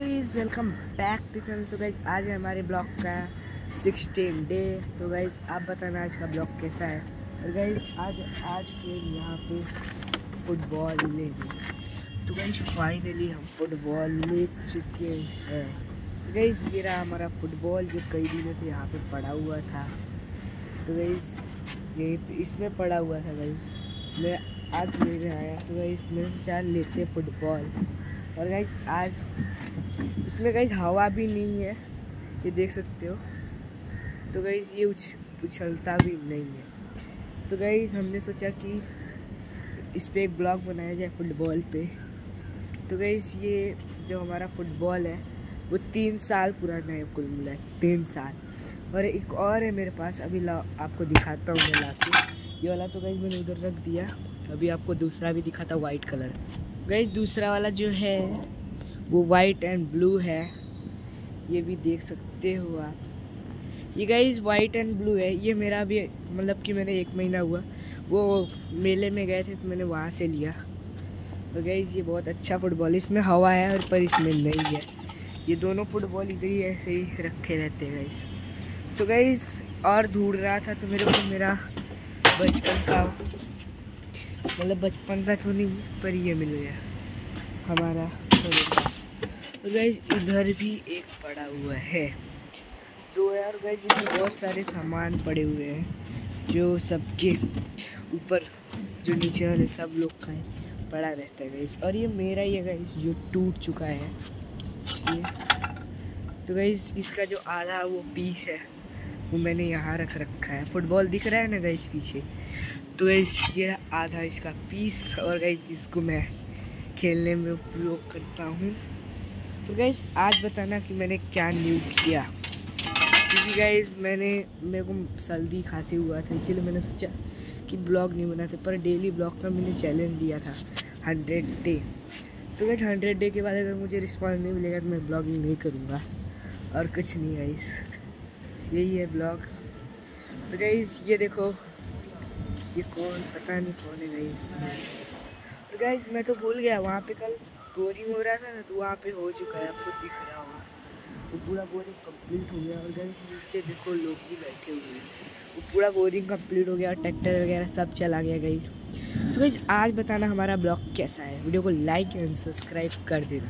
Guys welcome back to channel तो guys आज है हमारे ब्लॉग का सिक्सटीन डे तो गाइज़ आप बताना आज का ब्लॉग कैसा है? और गाइस आज आज के यहाँ पे फुटबॉल लेंगे तो गाइस फाइनली हम फुटबॉल ले चुके हैं। गाइस ये रहा हमारा फुटबॉल जो कई दिनों से यहाँ पे पड़ा हुआ था। तो गाइस यहीं इसमें पड़ा हुआ था गाइज़ मैं आज लेने आया। तो गाइस मैं चार लेते फुटबॉल और गाइस आज इसमें गाइस हवा भी नहीं है, ये देख सकते हो। तो गाइस ये उछ, उछलता भी नहीं है। तो गाइस हमने सोचा कि इस पर एक ब्लॉग बनाया जाए फुटबॉल पे। तो गाइस ये जो हमारा फुटबॉल है, वो तीन साल पुराना है, कुल मिला तीन साल। और एक और है मेरे पास, अभी ला, आपको दिखाता हूँ मैं ला के ये वाला तो गाइस मैंने उधर रख दिया, अभी आपको दूसरा भी दिखाता वाइट कलर गई। दूसरा वाला जो है, वो वाइट एंड ब्लू है। ये भी देख सकते हो आप। ये गाइज़ वाइट एंड ब्लू है। ये मेरा भी मतलब कि मैंने एक महीना हुआ। वो मेले में गए थे तो मैंने वहाँ से लिया। तो गाइज़ ये बहुत अच्छा फुटबॉल इसमें हवा है और पर इसमें नहीं है। ये दोनों फुटबॉल इधर ही ऐसे ही रखे रहते हैं गाइज़ तो गाइज़ और ढूंढ रहा था तो मेरे को मेरा बचपन का मतलब बचपन का तो नहीं, पर ये मिल गया। हमारा तो गैस इधर भी एक पड़ा हुआ है। दो यार गैस इसमें बहुत सारे सामान पड़े हुए हैं, जो सबके ऊपर, जो नीचे वाले सब लोग का है, पड़ा रहता है गैस और ये मेरा ही है गैस जो टूट चुका है। ये। तो गैस इसका जो आधा वो पीस है, वो मैंने यहाँ रख रखा है। फुटबॉल दिख रहा है ना गैस पीछे? तो गैस ये आधा इसका पीस और गैस इसको मैं खेलने में उपयोग करता हूँ। तो गैस आज बताना कि मैंने क्या न्यू किया। क्योंकि गैस मैंने, मेरे को सर्दी खांसी हुआ था, इसीलिए मैंने सोचा कि ब्लॉग नहीं बनाते, पर डेली ब्लॉग का मैंने चैलेंज लिया था हंड्रेड डे तो गैस हंड्रेड डे के बाद अगर मुझे रिस्पॉन्स नहीं मिलेगा तो मैं ब्लॉगिंग नहीं करूँगा। और कुछ नहीं गाइस यही है ब्लॉग। तो गाइस ये देखो, ये कौन, पता नहीं कौन है गाइस गाइस मैं तो भूल गया, वहाँ पे कल बोरिंग हो रहा था ना तो वहाँ पे हो चुका है आपको दिख रहा होगा वो पूरा बोरिंग कंप्लीट हो गया, और गाइस नीचे देखो लोग भी बैठे हुए हैं। वो पूरा बोरिंग कंप्लीट हो गया ट्रैक्टर वगैरह सब चला गया गाइस तो गाइस आज बताना हमारा ब्लॉग कैसा है? वीडियो को लाइक एंड सब्सक्राइब कर देना।